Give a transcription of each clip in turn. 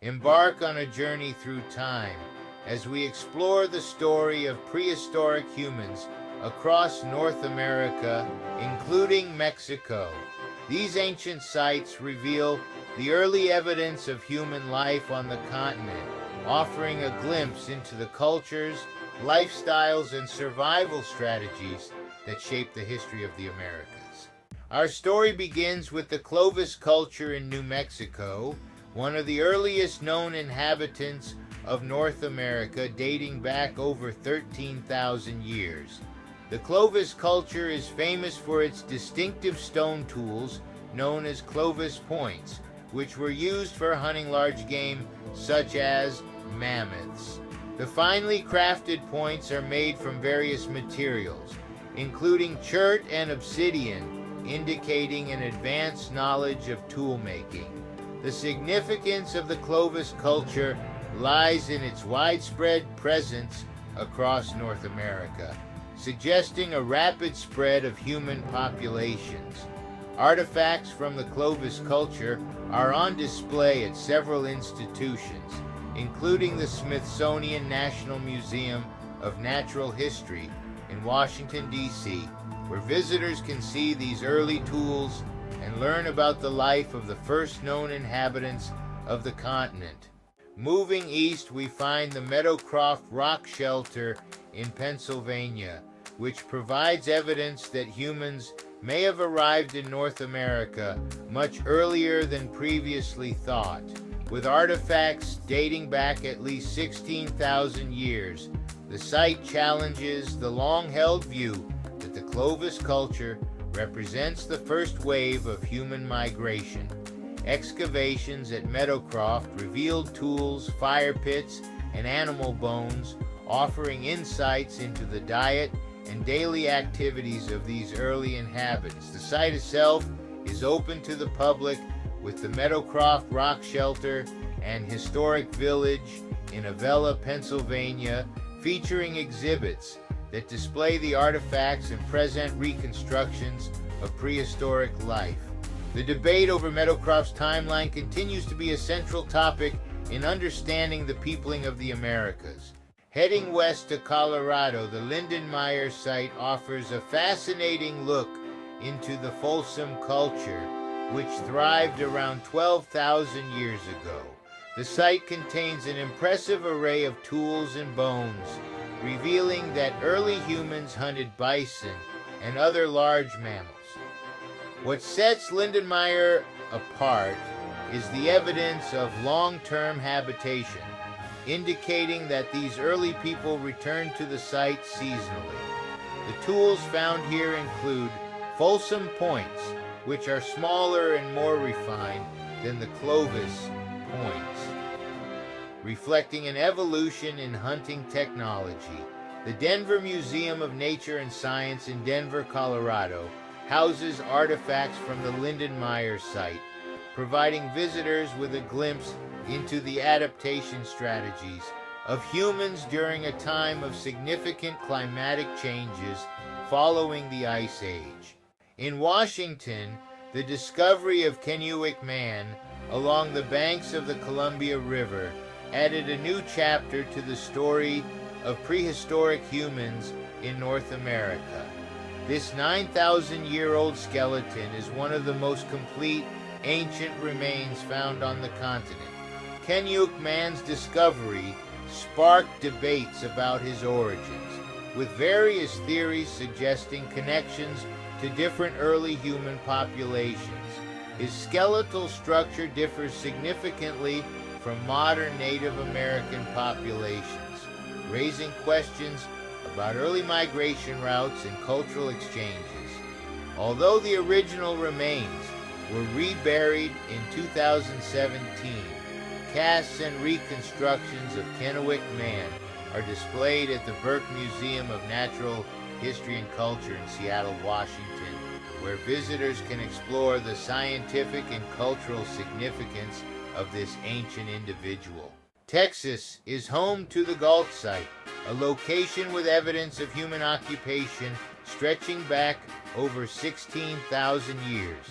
embark on a journey through time as we explore the story of prehistoric humans across North America, including Mexico. These ancient sites reveal the early evidence of human life on the continent, offering a glimpse into the cultures, lifestyles, and survival strategies that shape the history of the Americas. Our story begins with the Clovis culture in New Mexico, one of the earliest known inhabitants of North America dating back over 13,000 years. The Clovis culture is famous for its distinctive stone tools known as Clovis points, which were used for hunting large game such as mammoths. The finely crafted points are made from various materials, including chert and obsidian, indicating an advanced knowledge of tool making. The significance of the Clovis culture lies in its widespread presence across North America, suggesting a rapid spread of human populations. Artifacts from the Clovis culture are on display at several institutions, including the Smithsonian National Museum of Natural History in Washington, D.C., where visitors can see these early tools and learn about the life of the first known inhabitants of the continent. Moving east, we find the Meadowcroft Rock Shelter in Pennsylvania, which provides evidence that humans may have arrived in North America much earlier than previously thought. With artifacts dating back at least 16,000 years, the site challenges the long held view that the Clovis culture represents the first wave of human migration. Excavations at Meadowcroft revealed tools, fire pits, and animal bones, offering insights into the diet and daily activities of these early inhabitants. The site itself is open to the public with the Meadowcroft Rock Shelter and Historic Village in Avella, Pennsylvania, featuring exhibits that display the artifacts and present reconstructions of prehistoric life. The debate over Meadowcroft's timeline continues to be a central topic in understanding the peopling of the Americas. Heading west to Colorado, the Lindenmeier site offers a fascinating look into the Folsom culture, which thrived around 12,000 years ago. The site contains an impressive array of tools and bones, revealing that early humans hunted bison and other large mammals. What sets Lindenmeier apart is the evidence of long-term habitation, indicating that these early people returned to the site seasonally. The tools found here include Folsom points, which are smaller and more refined than the Clovis points, reflecting an evolution in hunting technology. The Denver Museum of Nature and Science in Denver, Colorado houses artifacts from the Lindenmeier site, providing visitors with a glimpse into the adaptation strategies of humans during a time of significant climatic changes following the Ice Age. In Washington, the discovery of Kennewick Man along the banks of the Columbia River added a new chapter to the story of prehistoric humans in North America. This 9,000 year old skeleton is one of the most complete ancient remains found on the continent. Kennewick Man's discovery sparked debates about his origins, with various theories suggesting connections to different early human populations. His skeletal structure differs significantly from modern Native American populations, raising questions about early migration routes and cultural exchanges. Although the original remains were reburied in 2017, casts and reconstructions of Kennewick Man are displayed at the Burke Museum of Natural History and Culture in Seattle, Washington, where visitors can explore the scientific and cultural significance of this ancient individual. Texas is home to the Gault site, a location with evidence of human occupation stretching back over 16,000 years.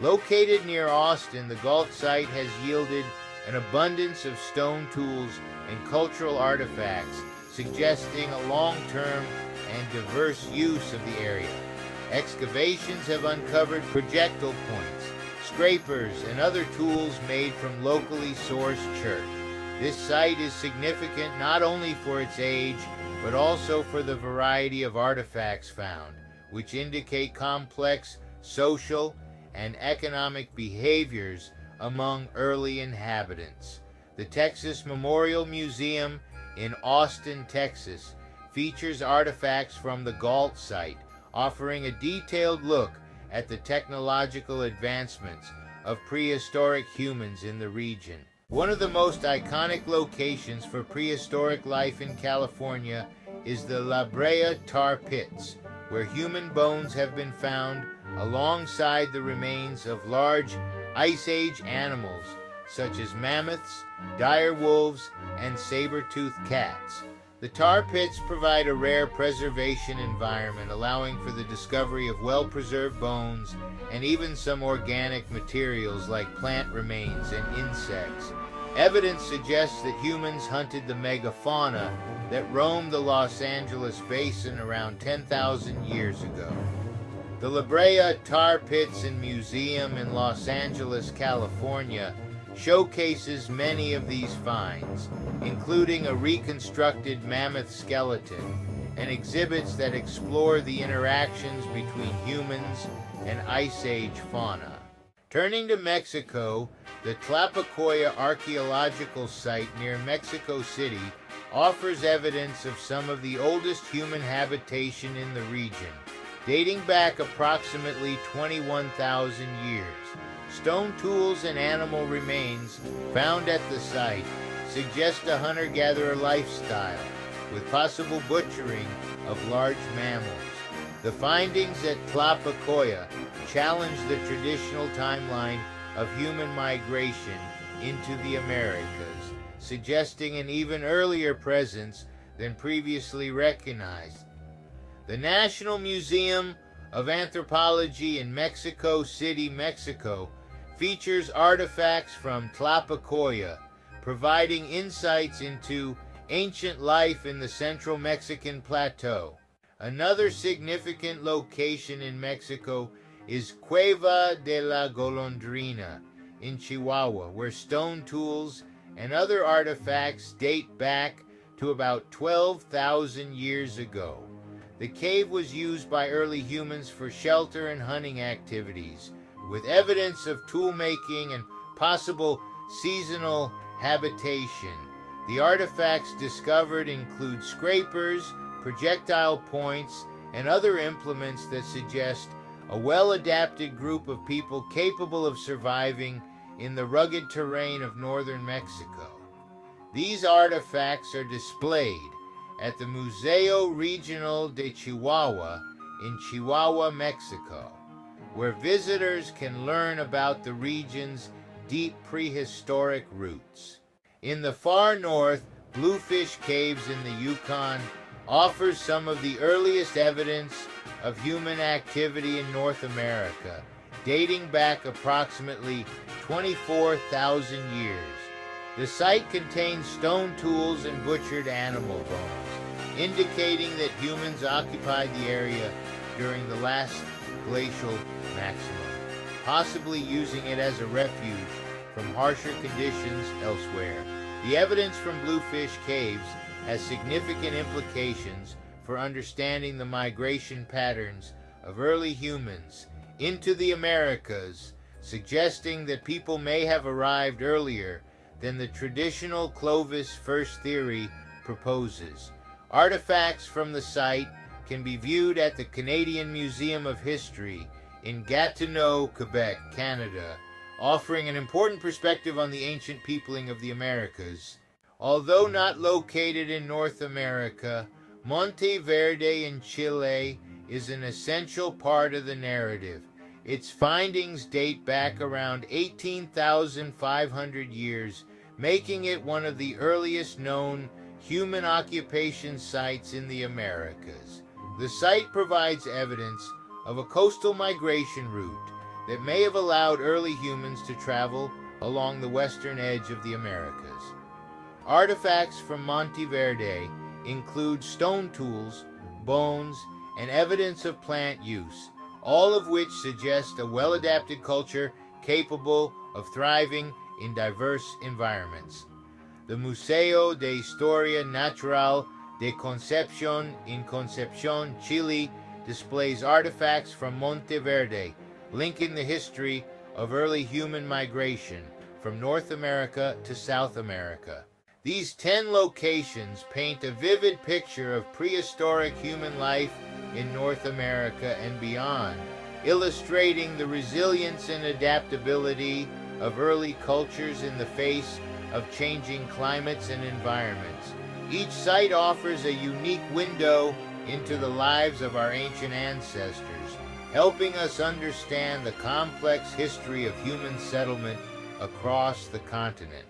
Located near Austin, the Gault site has yielded an abundance of stone tools and cultural artifacts suggesting a long-term and diverse use of the area. Excavations have uncovered projectile points, scrapers, and other tools made from locally sourced chert. This site is significant not only for its age, but also for the variety of artifacts found, which indicate complex social and economic behaviors among early inhabitants. The Texas Memorial Museum in Austin, Texas features artifacts from the Gault site, offering a detailed look at the technological advancements of prehistoric humans in the region. One of the most iconic locations for prehistoric life in California is the La Brea Tar Pits, where human bones have been found alongside the remains of large Ice Age animals such as mammoths, dire wolves, and saber-toothed cats. The tar pits provide a rare preservation environment, allowing for the discovery of well-preserved bones and even some organic materials like plant remains and insects. Evidence suggests that humans hunted the megafauna that roamed the Los Angeles basin around 10,000 years ago. The La Brea Tar Pits and Museum in Los Angeles, California showcases many of these finds, including a reconstructed mammoth skeleton and exhibits that explore the interactions between humans and Ice Age fauna. Turning to Mexico, the Tlapacoya archaeological site near Mexico City offers evidence of some of the oldest human habitation in the region, dating back approximately 21,000 years. Stone tools and animal remains found at the site suggest a hunter-gatherer lifestyle with possible butchering of large mammals. The findings at Tlapacoya challenge the traditional timeline of human migration into the Americas, suggesting an even earlier presence than previously recognized. The National Museum of Anthropology in Mexico City, Mexico features artifacts from Tlapacoya, providing insights into ancient life in the central Mexican plateau. Another significant location in Mexico is Cueva de la Golondrina in Chihuahua, where stone tools and other artifacts date back to about 12,000 years ago. The cave was used by early humans for shelter and hunting activities, with evidence of tool making and possible seasonal habitation. The artifacts discovered include scrapers, projectile points, and other implements that suggest a well-adapted group of people capable of surviving in the rugged terrain of northern Mexico. These artifacts are displayed at the Museo Regional de Chihuahua in Chihuahua, Mexico where visitors can learn about the region's deep prehistoric roots. In the far north, Bluefish Caves in the Yukon offers some of the earliest evidence of human activity in North America, dating back approximately 24,000 years. The site contains stone tools and butchered animal bones, indicating that humans occupied the area during the last glacial maximum, possibly using it as a refuge from harsher conditions elsewhere. The evidence from Bluefish Caves has significant implications for understanding the migration patterns of early humans into the Americas, suggesting that people may have arrived earlier than the traditional Clovis first theory proposes. Artifacts from the site can be viewed at the Canadian Museum of History in Gatineau, Quebec, Canada, offering an important perspective on the ancient peopling of the Americas. Although not located in North America, Monte Verde in Chile is an essential part of the narrative. Its findings date back around 18,500 years, making it one of the earliest known human occupation sites in the Americas. The site provides evidence of a coastal migration route that may have allowed early humans to travel along the western edge of the Americas. Artifacts from Monteverde include stone tools, bones, and evidence of plant use, all of which suggest a well adapted culture capable of thriving in diverse environments. The Museo de Historia Natural de Concepcion in Concepcion, Chile, displays artifacts from Monteverde, linking the history of early human migration from North America to South America. These 10 locations paint a vivid picture of prehistoric human life in North America and beyond, illustrating the resilience and adaptability of early cultures in the face of changing climates and environments. Each site offers a unique window into the lives of our ancient ancestors, helping us understand the complex history of human settlement across the continent.